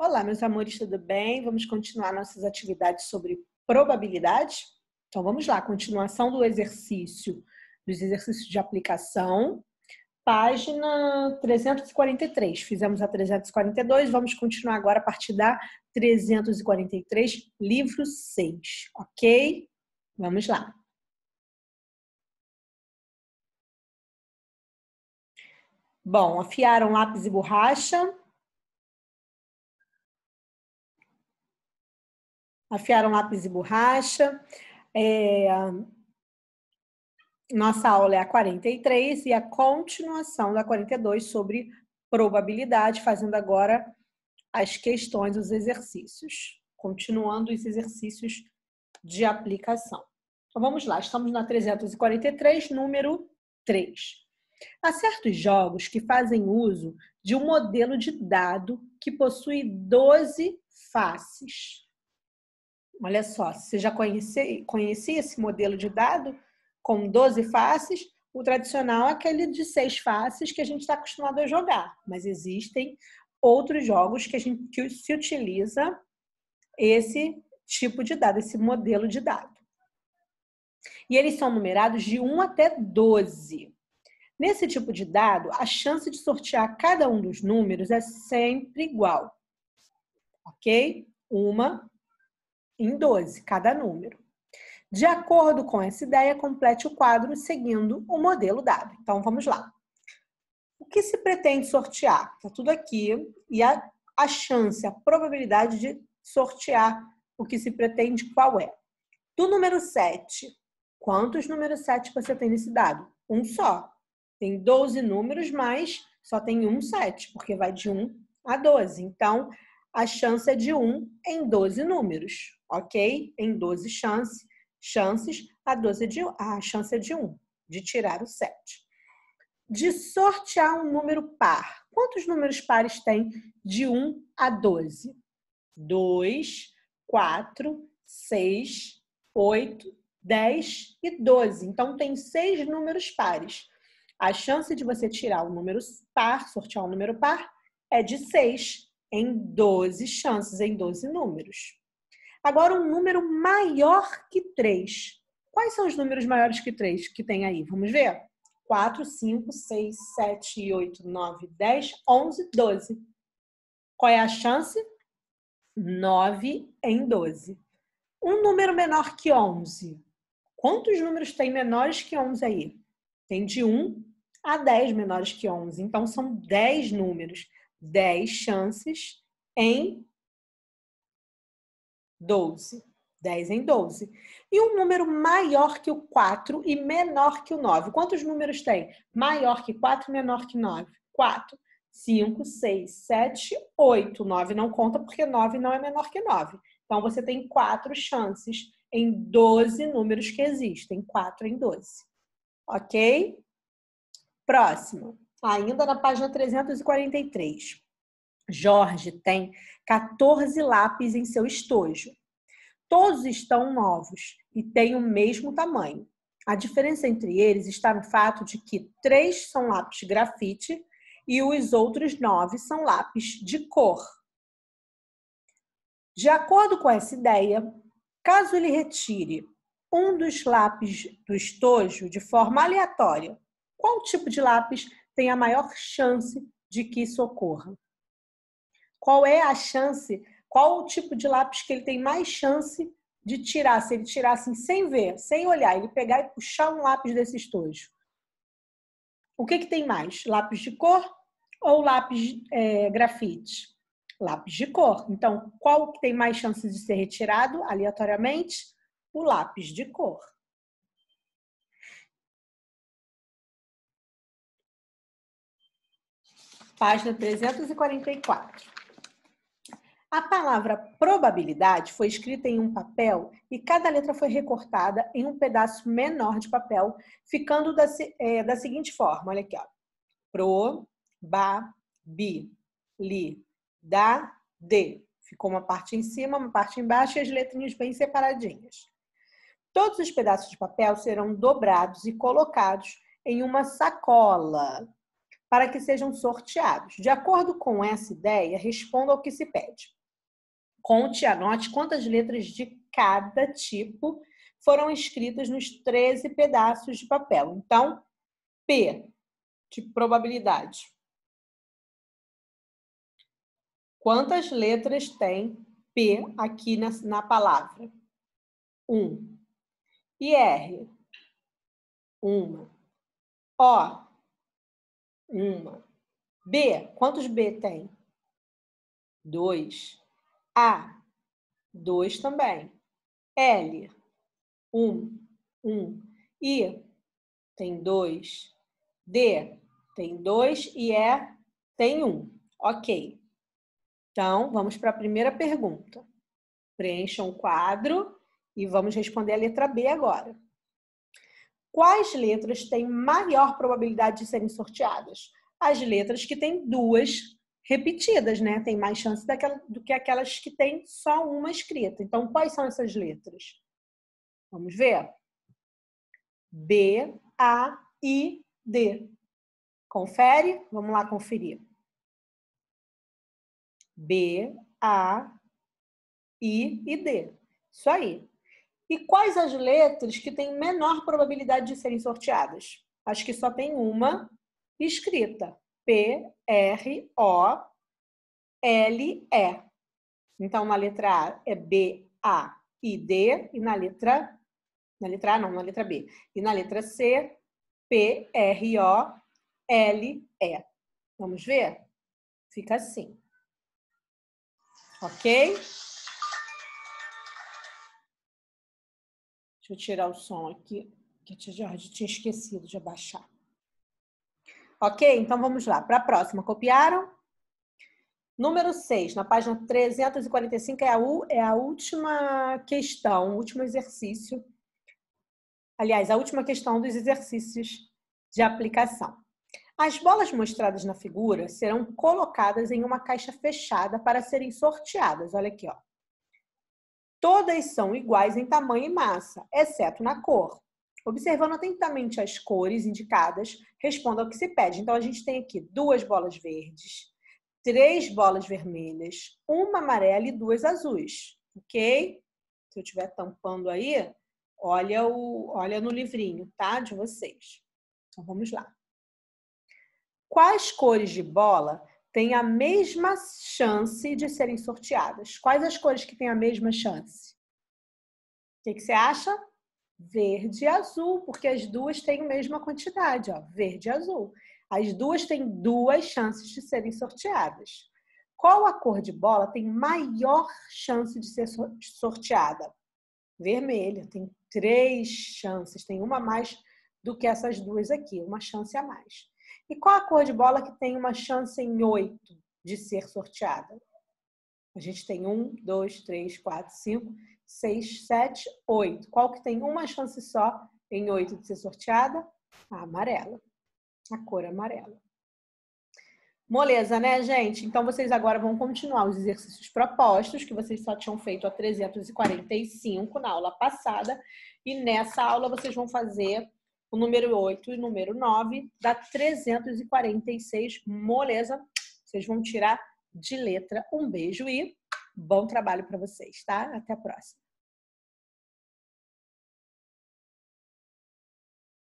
Olá, meus amores, tudo bem? Vamos continuar nossas atividades sobre probabilidade? Então vamos lá, continuação do exercício, dos exercícios de aplicação, página 343. Fizemos a 342, vamos continuar agora a partir da 343, livro 6, ok? Vamos lá. Bom, afiaram lápis e borracha, afiaram lápis e borracha. É... Nossa aula é a 43 e a continuação da 42 sobre probabilidade, fazendo agora as questões, os exercícios. Continuando os exercícios de aplicação. Então vamos lá, estamos na 343, número 3. Há certos jogos que fazem uso de um modelo de dado que possui 12 faces. Olha só, você já conhecia, conhecia esse modelo de dado com 12 faces? O tradicional é aquele de seis faces que a gente está acostumado a jogar, mas existem outros jogos que a gente que se utiliza esse tipo de dado, esse modelo de dado. E eles são numerados de 1 até 12. Nesse tipo de dado, a chance de sortear cada um dos números é sempre igual. Ok? Uma em 12, cada número. De acordo com essa ideia, complete o quadro seguindo o modelo dado. Então, vamos lá. O que se pretende sortear? Está tudo aqui. E a, a chance, a probabilidade de sortear o que se pretende, qual é? Do número 7, quantos números 7 você tem nesse dado? Um só. Tem 12 números, mas só tem um 7, porque vai de 1 a 12. Então, a chance é de 1 em 12 números ok? Em 12 chances, chances a, 12 de, a chance é de 1, de tirar o 7. De sortear um número par. Quantos números pares tem de 1 a 12? 2, 4, 6, 8, 10 e 12. Então, tem seis números pares. A chance de você tirar o um número par, sortear um número par, é de 6 em 12 chances, em 12 números. Agora, um número maior que 3. Quais são os números maiores que 3 que tem aí? Vamos ver? 4, 5, 6, 7, 8, 9, 10, 11, 12. Qual é a chance? 9 em 12. Um número menor que 11. Quantos números tem menores que 11 aí? Tem de 1 a 10 menores que 11. Então, são 10 números. 10 chances em 12. 10 em 12. E um número maior que o 4 e menor que o 9. Quantos números tem? Maior que 4 e menor que 9? 4. 5, 6, 7, 8. 9 não conta porque 9 não é menor que 9. Então você tem 4 chances em 12 números que existem. 4 em 12. Ok? Próximo. Ainda na página 343. Jorge tem 14 lápis em seu estojo. Todos estão novos e têm o mesmo tamanho. A diferença entre eles está no fato de que três são lápis grafite e os outros nove são lápis de cor. De acordo com essa ideia, caso ele retire um dos lápis do estojo de forma aleatória, qual tipo de lápis tem a maior chance de que isso ocorra? qual é a chance, qual o tipo de lápis que ele tem mais chance de tirar, se ele tirar assim sem ver, sem olhar, ele pegar e puxar um lápis desse estojo. O que, que tem mais? Lápis de cor ou lápis é, grafite? Lápis de cor. Então, qual que tem mais chance de ser retirado aleatoriamente? O lápis de cor. Página 344. A palavra probabilidade foi escrita em um papel e cada letra foi recortada em um pedaço menor de papel, ficando da, é, da seguinte forma: olha aqui, ó. Pro, ba, bi, li, da, de. Ficou uma parte em cima, uma parte embaixo e as letrinhas bem separadinhas. Todos os pedaços de papel serão dobrados e colocados em uma sacola. Para que sejam sorteados. De acordo com essa ideia, responda ao que se pede. Conte e anote quantas letras de cada tipo foram escritas nos 13 pedaços de papel. Então, P de probabilidade. Quantas letras tem P aqui na, na palavra? Um. E R? Uma. O? Uma. B, quantos B tem? Dois. A, dois também. L, um. Um. I, tem dois. D, tem dois. E E, tem um. Ok. Então, vamos para a primeira pergunta. Preencha um quadro e vamos responder a letra B agora. Quais letras têm maior probabilidade de serem sorteadas? As letras que têm duas repetidas, né? Tem mais chance daquela, do que aquelas que têm só uma escrita. Então, quais são essas letras? Vamos ver? B, A, I, D. Confere? Vamos lá conferir. B, A, I e D. Isso aí. E quais as letras que têm menor probabilidade de serem sorteadas? Acho que só tem uma escrita. P, R, O, L, E. Então, na letra A é B, A, I, D. E na letra... Na letra A, não, na letra B. E na letra C, P, R, O, L, E. Vamos ver? Fica assim. Ok? Deixa eu tirar o som aqui, que a tia Jorge tinha esquecido de abaixar. Ok? Então vamos lá. Para a próxima, copiaram? Número 6, na página 345, é a, é a última questão, o último exercício. Aliás, a última questão dos exercícios de aplicação. As bolas mostradas na figura serão colocadas em uma caixa fechada para serem sorteadas. Olha aqui, ó. Todas são iguais em tamanho e massa, exceto na cor. Observando atentamente as cores indicadas, responda ao que se pede. Então, a gente tem aqui duas bolas verdes, três bolas vermelhas, uma amarela e duas azuis, ok? Se eu estiver tampando aí, olha, o, olha no livrinho, tá? De vocês. Então, vamos lá. Quais cores de bola têm a mesma chance de serem sorteadas. Quais as cores que têm a mesma chance? O que, que você acha? Verde e azul, porque as duas têm a mesma quantidade, ó, verde e azul. As duas têm duas chances de serem sorteadas. Qual a cor de bola tem maior chance de ser sorteada? Vermelha, tem três chances, tem uma mais do que essas duas aqui, uma chance a mais. E qual a cor de bola que tem uma chance em oito de ser sorteada? A gente tem um, dois, três, quatro, cinco, seis, sete, oito. Qual que tem uma chance só em oito de ser sorteada? A amarela. A cor amarela. Moleza, né, gente? Então, vocês agora vão continuar os exercícios propostos, que vocês só tinham feito a 345 na aula passada. E nessa aula, vocês vão fazer o número 8 e o número 9 dá 346, moleza. Vocês vão tirar de letra. Um beijo e bom trabalho para vocês, tá? Até a próxima.